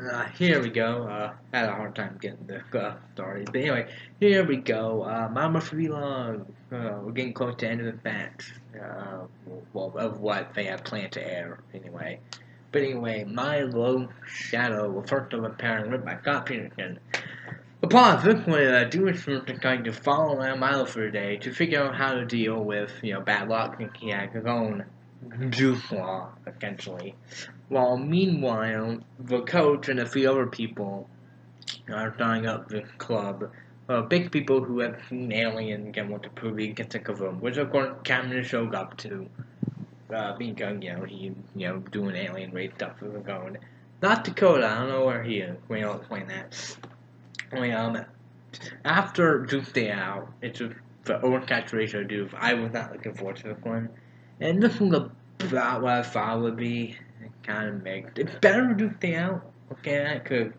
Uh, here we go. Uh, had a hard time getting the uh, started, but anyway, here we go. Uh, Mama Vlog. Uh, we're getting close to the end of the batch. Uh, well, of what they have planned to air, anyway. But anyway, Milo shadow will first of appearing with my Peterson. Upon frequently uh, doing something kind of follow around Milo for a day to figure out how to deal with, you know, bad luck and he had his own law, essentially. While meanwhile, the coach and a few other people are starting up the club. Uh, big people who have seen Alien and want to prove he can think of which of course Cameron showed up to. Uh, being young, you know, he, you know, doing alien raid stuff with going. Not Dakota, I don't know where he is. We don't explain that. Anyway, um, after Doomsday out, it's a, the ratio Duke. I was not looking forward to this one. And this one's about what I thought would be kind of mixed. It's better Doomsday out. Okay, I could.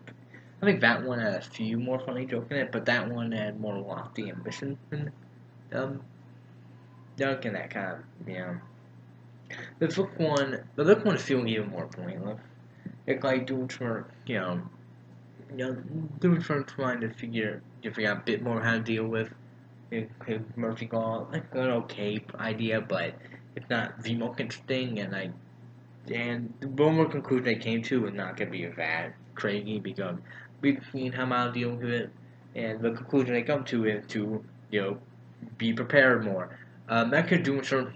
I think that one had a few more funny jokes in it, but that one had more lofty ambitions than um, Duncan. That kind of, know. The book one, the book one feeling even more pointless. It's like doing for, you know, you know, doing for trying to figure, to figure out a bit more how to deal with Murphy Law. Like an okay idea, but it's not the most interesting. And I, and the one more conclusion I came to was not gonna be that crazy because between how I'll deal with it and the conclusion I come to is to, you know, be prepared more. Uh, Mecha Doomster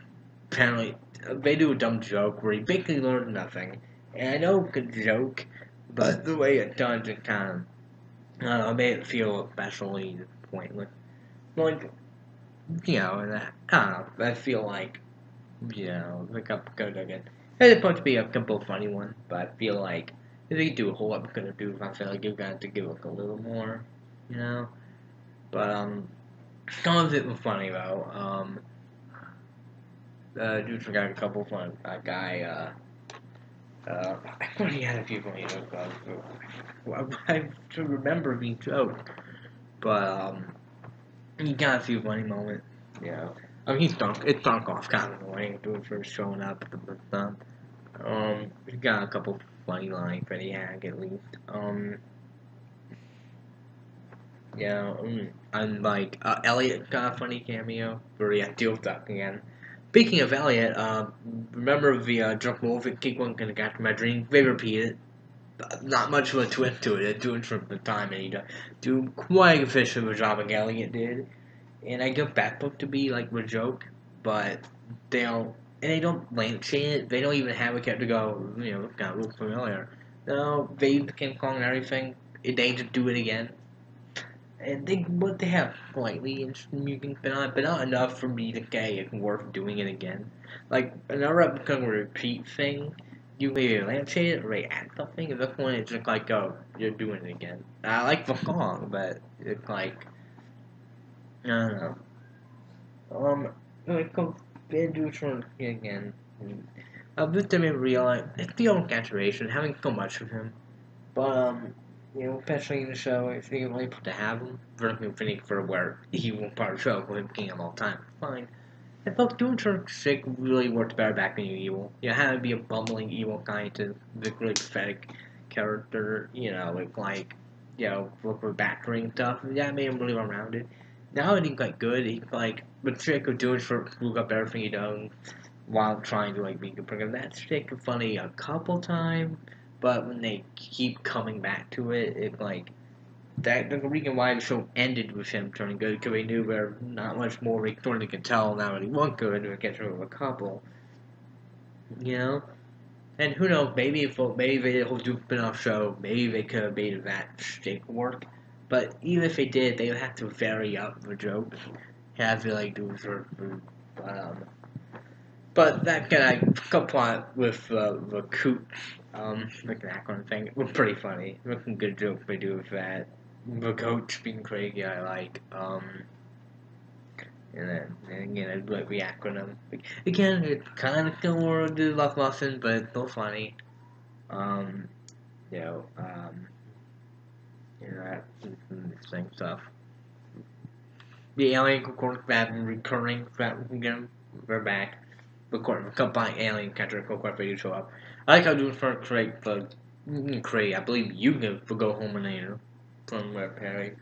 apparently they do a dumb joke where he basically learned nothing. And I know it's a joke, but the way it done just kind of, I don't know, made it feel especially pointless. Like, you know, and I, I don't know, I feel like, you know, the couple could again. It's supposed to be a couple funny one, but I feel like if they do a whole lot, gonna do, I feel like you've got to give it a little more, you know. But um, some of it was funny though. Um, uh, dude forgot a couple fun. A guy, uh, uh, I thought he had a few funny jokes. Uh, I should remember being joked, but um, he got a few funny moments. You know, I mean, he stunk. It stunk off kind of annoying doing first showing up at the stuff. Um, he got a couple funny lines that he had at least. Um. Yeah, um, and like uh, Elliot got a funny cameo had to deal that again. Speaking of Elliot, um, remember the uh, drunk wolf and kick one gonna get my dream? They repeated. Not much of a twist to it. It's doing from the time and he do quite a fish of a job Elliot did. And I give that book to be like a joke, but they don't and they don't lampshade it. They don't even have a character go, you know, kind of look familiar. No, they became Kong and everything. They just do it again and they what they have slightly interesting you can on it, but not enough for me to say it's worth doing it again. Like another episode repeat thing, you either lampshade it or add something, and this one it's just like oh you're doing it again. I like the song, but it's like I don't know. Um, like they do it again. Uh, this time I realize it's the old saturation having so much of him, but um you know, especially in the show, I think only put to have him. Vertical Infinity for where he won't part of the show, with him king of all time. Fine. I felt Turk Sick really worked better back when you evil. You had to be a bumbling evil guy to the really pathetic character, you know, with like, you know, look for backering stuff. That made him really well rounded. Now I think quite good. He's like the trick of doing for look up everything he does while trying to like be good program. That trick funny a couple times but when they keep coming back to it, it like that the reason why the show ended with him turning good because they knew there not much more we sort of could tell now that he was good to get rid of a couple. You know? And who knows, maybe if maybe they'll do a spin-off show, maybe they could have made that stick work. But even if they did, they would have to vary up the joke. Have to like do sort of um, but that kind of coupled with uh, the coot um, like Akron thing. It was pretty funny. Looking good joke they do with that. The coach being crazy, I like. Um, and then and again, I like the acronym. Again, it's kind of similar to Love Muffin, but it's still funny. Um, you know, um, you know, that same stuff. The alien court that recurring that again, we're back. Recording, combine alien counter court radio show up. I like how doing for create the Crazy. I believe you can go home and later from where Perry.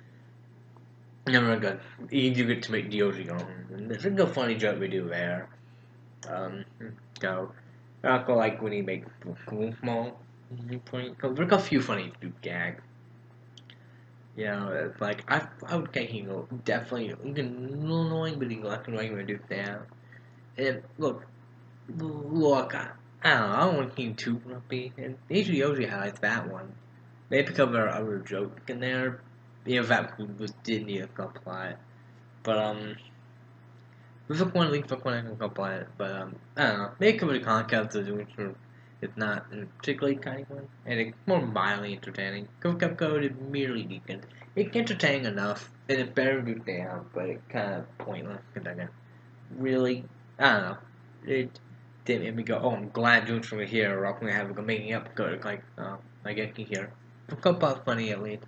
Never good. You get to make deals you own. And it's a funny joke we do there. Um, go. I like when you make small point. There's a few funny gag. You know, it's like I I would think he go definitely you can annoying, but he like annoying when do that. And look, look, I, I don't know. I don't want him too grumpy. And HBO highlights that one. They cover other joke in there, the event was did need a plot. But um took one leak, took one I can plot, but um I don't know. Maybe cover the concept of doing for it's not particularly kind one. And it's more mildly entertaining. Go Cup Code is merely decent. It's entertaining enough, and it's better to down, but it's kind of pointless because I can really I don't know. It didn't make me go, oh I'm glad doing from here or I'm gonna have a making up good like uh, I get here. A couple of funny at least.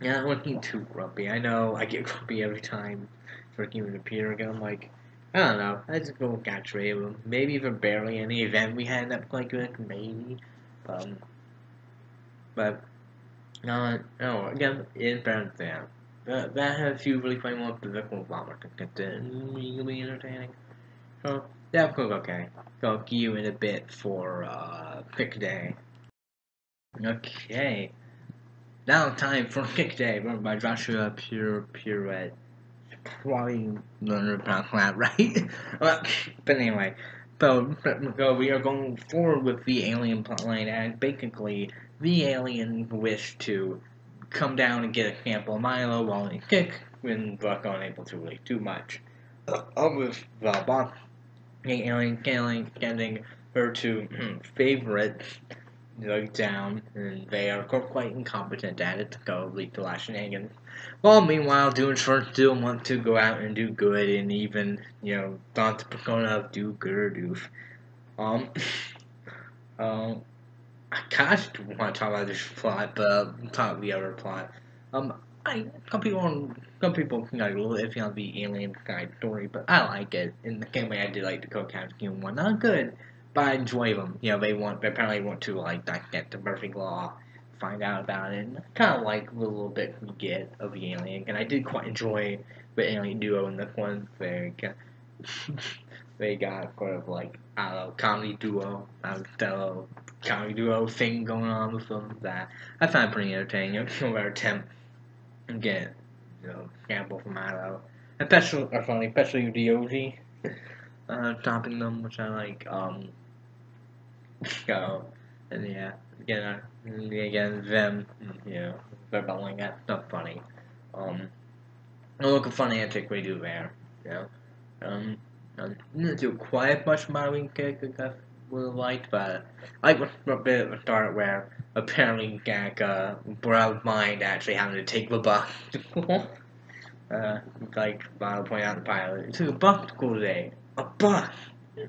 Yeah, I'm looking too grumpy. I know I get grumpy every time working with a Peter again. I'm like, I don't know. I just go of them. Maybe even barely any event we had up quite good. Maybe. Um, but, uh, no, again, in fairness, yeah. That, that had a few really funny ones, but a lot more consistent really entertaining. So, that was okay. So, I'll give you in a bit for, uh, Quick Day. Okay. Now time for Sick Day, run by Joshua Pure Pirouette. Probably about that, right? but anyway, so, so we are going forward with the alien plotline, and basically, the alien wish to come down and get a sample of Milo while in kick when Buck unable to really do much. Uh, with the Buck, the alien, alien getting her to favorite dug down, and they are quite incompetent at it to go lead to last shenanigans. While meanwhile, doing short still want to go out and do good, and even you know, the persona of do good or doof. Um, um, I kind of want to talk about this plot, but talk the other plot. Um, I some people on, some people can like a little iffy on the alien guy story, but I like it. In the same way I did like the Cocaine one, not good but I enjoy them. You know, they want they apparently want to like dissect the Murphy Law, find out about it, and kind of like the little bit we get of the alien. And I did quite enjoy the alien duo in this one. They got, they got sort of like I don't know comedy duo, fellow comedy duo thing going on with them that I find pretty entertaining. You know, their attempt to get you know sample from Milo, especially or funny, especially DOG. Uh, topping them, which I like. Um, go. And yeah, again, again, them, you know, they're bowling that not funny. Um, a look funny antic we do there, you know. Um, um didn't do quite much modeling kick I would have liked, but I like a bit of a start where apparently Gak, uh, Brown Mind actually having to take the bus uh, like, I'll point out the pilot, it took a bus to school today. A bus! You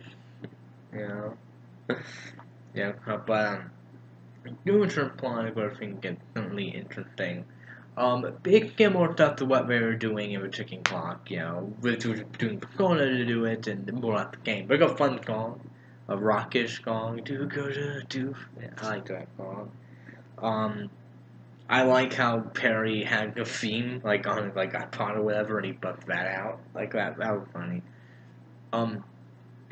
know? yeah, but um, doing some pornography gets certainly interesting. Um, it get more stuff to what we were doing in the chicken clock, you know, which was doing Persona to do it and more like the game. But a fun song, a rockish song, do go to do. I like that song. Um, I like how Perry had a theme like on like iPod or whatever, and he buffed that out like that. That was funny. Um,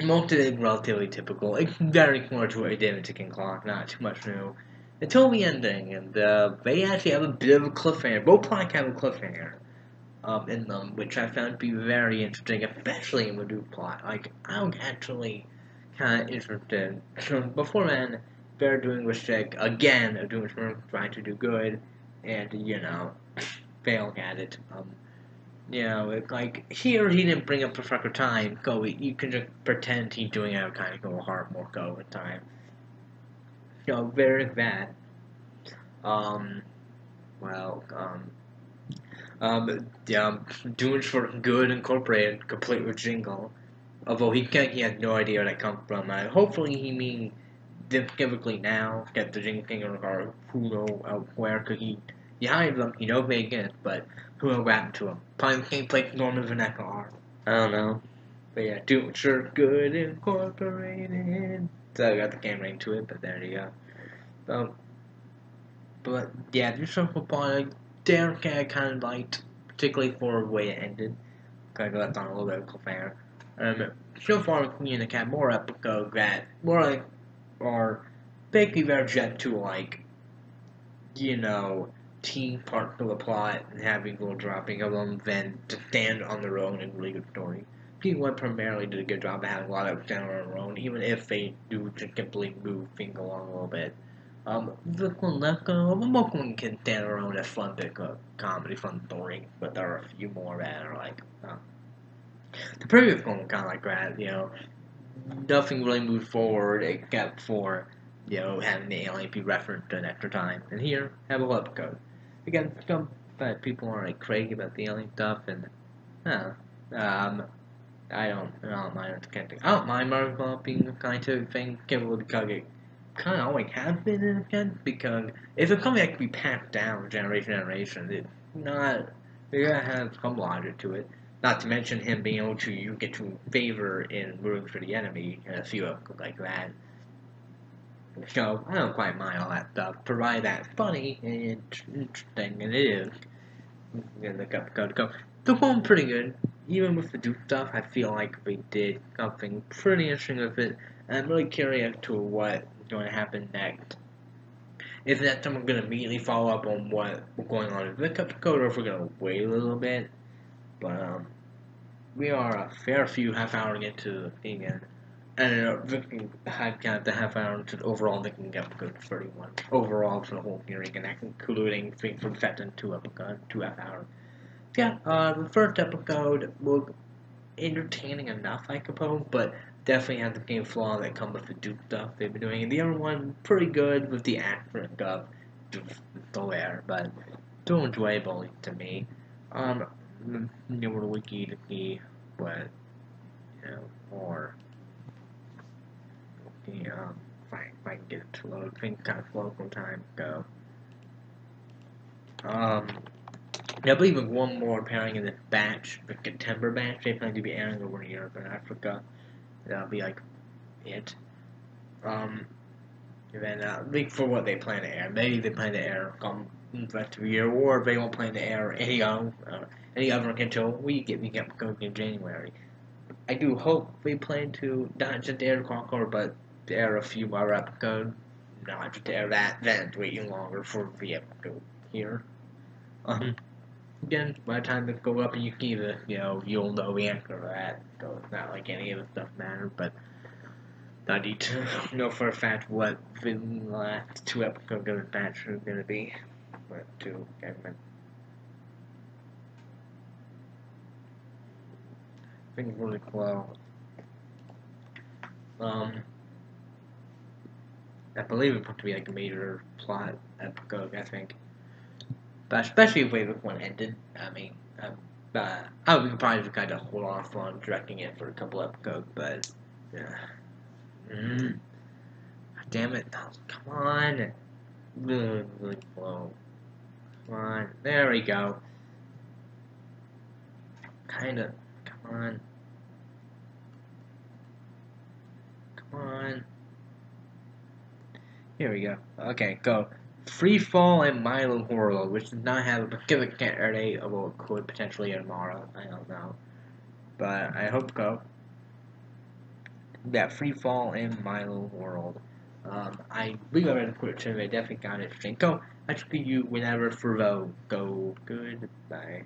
most of relatively typical. Very similar to what I did in Chicken Clock, not too much new. Until the ending, and uh, they actually have a bit of a cliffhanger. Both podcasts have a cliffhanger um, in them, which I found to be very interesting, especially in the new plot. Like, I'm actually kind of interested. Before then, they're doing the shtick again, doing trying to do good, and, you know, failing at it. Um, you know, like here he didn't bring up the fucker time. Go, you can just pretend he's doing it kind of go hard more go in time. You know, there's that. Um, well, um, um, yeah, doing for good incorporated, complete with jingle. Although he can, he has no idea where that come from. Uh, hopefully he means specifically now get the jingle king or who know uh, where could he behind them. He knows they exist, but who will happen to him? Probably can't play Norman Vernacular. I don't know. But yeah, doing sure good incorporated. So I got the game name to it, but there you go. Um, but yeah, this show football, like, Derek I kind of liked, particularly for the way it ended. Kind of left on a little bit of cliffhanger. Um, so far, we in the cat more episode that more like are basically very jet to like, you know, team part of the plot and having little dropping of them than to stand on their own and really good story. P1 primarily did a good job of having a lot of stand on their own, even if they do just simply move things along a little bit. Um, the one left, uh, most one can stand on their own as fun bit of comedy, fun story, but there are a few more that are like, uh, the previous one was kind of like that, you know, nothing really moved forward except for, you know, having the alien be referenced an extra time. And here, have a web code. Again, some but people are like crazy about the alien stuff, and uh, um, I don't, I don't mind. I don't mind Marvel being a scientific thing, because it kind of always has been in a sense. Because it's a something that can be passed down generation to generation. It's not. It have some logic to it. Not to mention him being able to you get to favor in rooting for the enemy and a few of like that. So I don't quite mind all that stuff, provided that's funny and interesting, and it is. And the cup go go. The one pretty good. Even with the Duke stuff, I feel like we did something pretty interesting with it. And I'm really curious to what's going to happen next. Is that someone going to immediately follow up on what's going on in the cup code, or if we're going to wait a little bit? But um, we are a fair few half hour into the thing, and and uh, looking had kind of the half hour to overall looking up good 31 overall for the whole series, and including things from set to episode two half hours. Yeah, uh, the first episode was entertaining enough, I suppose, but definitely has the game flaw that come with the Duke stuff they've been doing, and the other one pretty good with the accent stuff, there, but still enjoyable to me. Um, you know, wiki to see what, you know, more. Okay, um, if I, if I can get it to load, things kind of slow from time go. Um, I believe with one more pairing in this batch, the September batch, they plan to be airing over in Europe and Africa. That'll be like it. Um, and then uh, look for what they plan to air. Maybe they plan to air come the rest of the year, or they won't plan to air any of uh, any other until we get we get going in January. I do hope they plan to not just air Conquer, but air a few more episodes. Not air that, then waiting longer for the episode here. Um, again, by the time they go up and you see the, you know, you'll know the answer to that. So it's not like any of the stuff matters, but I need to know for a fact what the last two episodes of the batch are going to be. But two, again, things really slow. Um, I believe it's supposed to be like a major plot episode, I think. But especially if Wave One ended, I mean, um, uh, I would probably just kind of hold off on directing it for a couple episodes, but yeah. Mm. Damn it! Oh, come on, slow. Come on, there we go. Kind of, come on. Come on. Here we go. Okay, go. Free Fall and Milo Horror, which does not have a specific air date of what could potentially tomorrow. I don't know. But I hope go. That Free Fall and Milo World. Um, I ready to quit too. I definitely got interesting. Go. I should you whenever for. Go. Goodbye.